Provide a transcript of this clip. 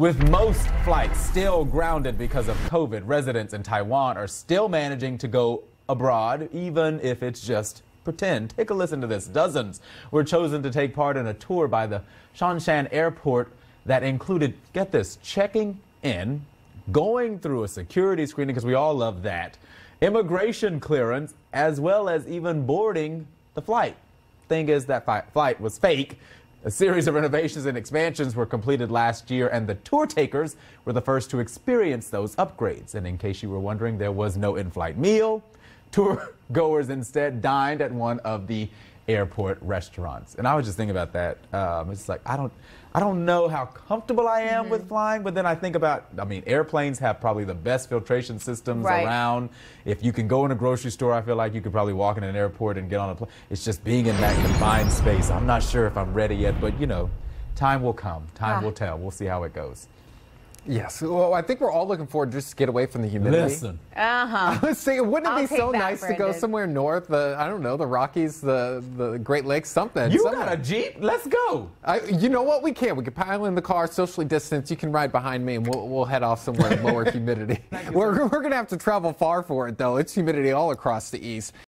With most flights still grounded because of COVID, residents in Taiwan are still managing to go abroad, even if it's just pretend. Take a listen to this. Dozens were chosen to take part in a tour by the Songshan Airport that included, get this, checking in, going through a security screening, because we all love that, immigration clearance, as well as even boarding the flight. Thing is, that flight was fake. A series of renovations and expansions were completed last year, and the tour takers were the first to experience those upgrades. And in case you were wondering, there was no in flight meal. Tour goers instead dined at one of the airport restaurants. And I was just thinking about that. Um, it's like, I don't. I don't know how comfortable I am mm-hmm. with flying, but then I think about, I mean, airplanes have probably the best filtration systems right. around. If you can go in a grocery store, I feel like you could probably walk in an airport and get on a plane. It's just being in that confined space. I'm not sure if I'm ready yet, but you know, time will come. Time ah. will tell. We'll see how it goes. Yes. Well, I think we're all looking forward just to get away from the humidity. Listen. Uh-huh. I was saying, wouldn't it I'll be so that, nice Brendan. to go somewhere north? The I don't know, the Rockies, the the Great Lakes, something. You somewhere. got a Jeep? Let's go. I, you know what? We can. We can pile in the car, socially distance. You can ride behind me, and we'll, we'll head off somewhere in lower humidity. we're, we're going to have to travel far for it, though. It's humidity all across the east.